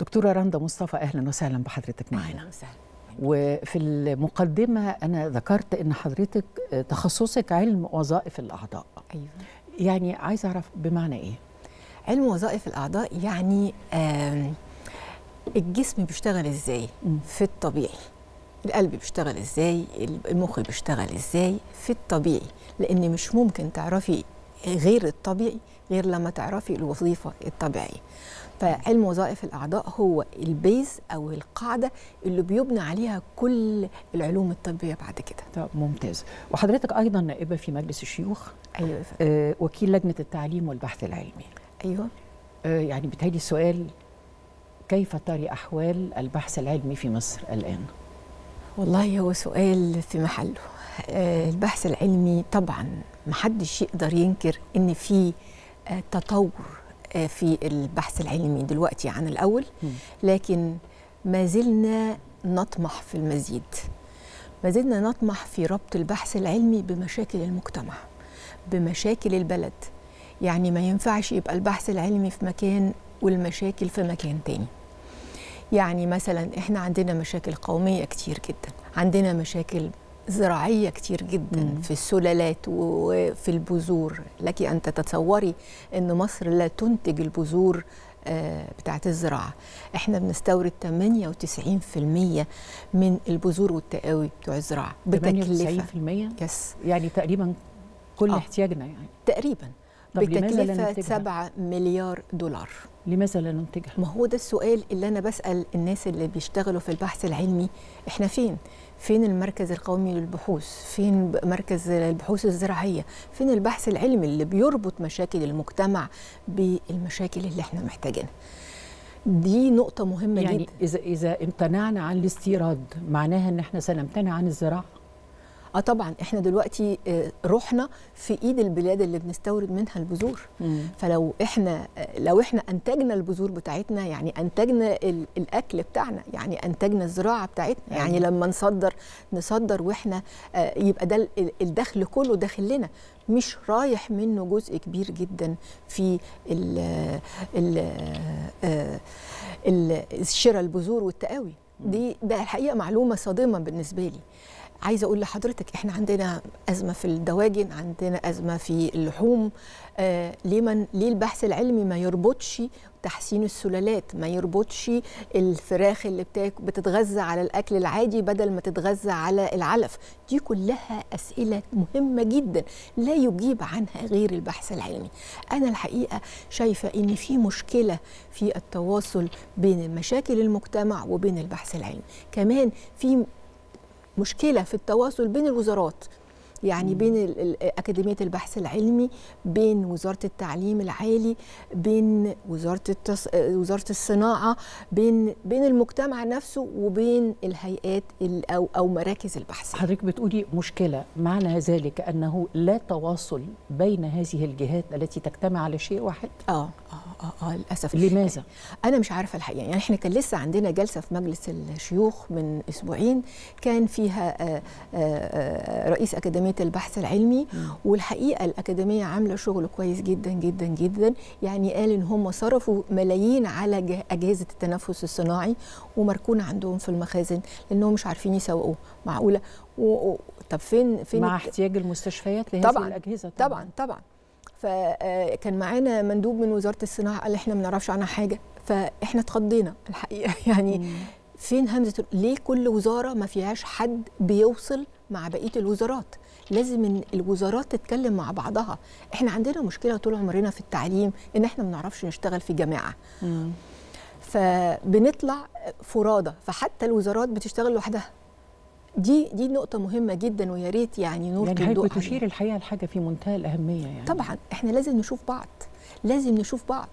دكتورة رندا مصطفى أهلا وسهلا بحضرتك معنا. أهلا وسهلا. وفي المقدمة أنا ذكرت أن حضرتك تخصصك علم وظائف الأعضاء. أيوه. يعني عايزة أعرف بمعنى إيه؟ علم وظائف الأعضاء يعني الجسم بيشتغل إزاي؟ مم. في الطبيعي. القلب بيشتغل إزاي؟ المخ بيشتغل إزاي؟ في الطبيعي. لأن مش ممكن تعرفي غير الطبيعي غير لما تعرفي الوظيفة الطبيعية. فعلم وظائف الأعضاء هو البيز أو القاعدة اللي بيبنى عليها كل العلوم الطبية بعد كده. طب ممتاز. وحضرتك أيضا نائبة في مجلس الشيوخ. أيوه. آه، وكيل لجنة التعليم والبحث العلمي. أيوه. آه، يعني بتهيألي السؤال كيف تري أحوال البحث العلمي في مصر الآن؟ والله هو سؤال في محله. آه، البحث العلمي طبعا محدش يقدر ينكر إن في آه، تطور آه، في البحث العلمي دلوقتي عن الأول. لكن ما زلنا نطمح في المزيد. ما زلنا نطمح في ربط البحث العلمي بمشاكل المجتمع بمشاكل البلد. يعني ما ينفعش يبقى البحث العلمي في مكان والمشاكل في مكان تاني. يعني مثلا إحنا عندنا مشاكل قومية كتير جدا عندنا مشاكل زراعية كتير جدا مم. في السلالات وفي البذور. لك أن تتصوري أن مصر لا تنتج البذور آه، بتاعت الزراعة. إحنا بنستورد 98% من البذور والتقاوي بتوع الزراعة. بتكلفة. 98% يس يعني تقريبا كل آه. احتياجنا يعني. تقريبا. بتكلفة ننتجها؟ 7 مليار دولار. لماذا لا ننتجها؟ ما هو ده السؤال اللي أنا بسأل الناس اللي بيشتغلوا في البحث العلمي. إحنا فين؟ فين المركز القومي للبحوث؟ فين مركز البحوث الزراعية؟ فين البحث العلمي اللي بيربط مشاكل المجتمع بالمشاكل اللي إحنا محتاجينها؟ دي نقطة مهمة يعني جدا. اذا إذا امتنعنا عن الاستيراد معناها إن إحنا سنمتنع عن الزراعة. آه طبعا إحنا دلوقتي آه، روحنا في إيد البلاد اللي بنستورد منها البذور. فلو إحنا لو إحنا أنتجنا البذور بتاعتنا يعني أنتجنا ال- الأكل بتاعنا يعني أنتجنا الزراعة بتاعتنا يعني أيوة. لما نصدر نصدر وإحنا آه، يبقى ده ال- الدخل كله داخل لنا. مش رايح منه جزء كبير جدا في ال ال آه، ال- شراء البذور والتقاوي. دي ده الحقيقة معلومة صادمة بالنسبة لي. عايزة أقول لحضرتك إحنا عندنا أزمة في الدواجن عندنا أزمة في اللحوم آه ليه من ليه البحث العلمي ما يربطش تحسين السلالات ما يربطش الفراخ اللي بتتغذى على الأكل العادي بدل ما تتغذى على العلف. دي كلها أسئلة مهمة جدا لا يجيب عنها غير البحث العلمي. أنا الحقيقة شايفة إن في مشكلة في التواصل بين مشاكل المجتمع وبين البحث العلمي. كمان في مشكلة في التواصل بين الوزارات. يعني بين أكاديمية البحث العلمي بين وزارة التعليم العالي بين وزارة التص... وزارة الصناعة بين بين المجتمع نفسه وبين الهيئات ال- أو أو مراكز البحث. حضرتك بتقولي مشكلة معنى ذلك أنه لا تواصل بين هذه الجهات التي تجتمع على شيء واحد؟ آه آه آه, آه للأسف. لماذا؟ أنا مش عارفة الحقيقة. يعني إحنا كان لسه عندنا جلسة في مجلس الشيوخ من أسبوعين كان فيها آه، آه، آه، رئيس أكاديمية البحث العلمي والحقيقة الأكاديمية عاملة شغل كويس جدا جدا جدا. يعني قال إن هم صرفوا ملايين على جه- أجهزة التنفس الصناعي ومركونه عندهم في المخازن لأنهم مش عارفين يسوقوه. معقولة؟ و... و... طب فين فين مع احتياج المستشفيات لهذه طبعاً، الأجهزة طبعا. طبعا فكان معانا مندوب من وزارة الصناعة قال إحنا ما نعرفش عنها حاجة فإحنا اتخضينا الحقيقة. يعني مم. فين همزة ليه كل وزارة ما فيهاش حد بيوصل مع بقية الوزارات. لازم الوزارات تتكلم مع بعضها. إحنا عندنا مشكلة طول عمرنا في التعليم إن إحنا ما بنعرفش نشتغل في جماعة مم. فبنطلع فرادى فحتى الوزارات بتشتغل لوحدها. دي دي نقطة مهمة جدا ويا ريت يعني نور يعني الضوء بتشير الحقيقة لحاجة في منتهى الأهمية يعني. طبعا. إحنا لازم نشوف بعض. لازم نشوف بعض.